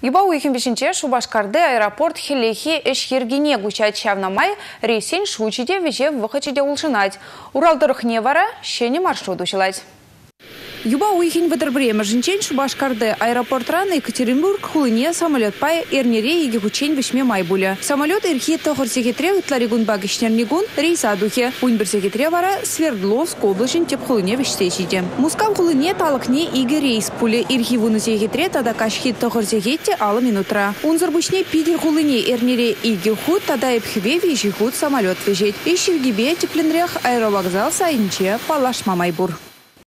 Юба уйхен бешінче Шубашкарды аэропорт хелехи эш ергене гучат шавнамай рейсен шучиде веже вғычиде улшынать. Уралдырых вара шені маршрут ушылать. Юба уйхин Бреме жінчен Шубашкарды аэропортран Екатеринбург хулыне самолет пай эрнере еге хучен вишме май буля. Самолет ирхи тохыр секретре утларигун багишнернигун рейса духе. Унбір секретре вара Свердловск облачын теп хулыне виштешиде. Мускам хулыне талыкне иге рейс пуле ирхи вуны секретре тада кашхи тохыр секетте алы минутра. Унзыр бушне пидер хулыне эрнере иге худ тада эпхве вижи худ самолет вежет. Ишевгибе тепленрех аэровокзал сайынче палаш мамайбур.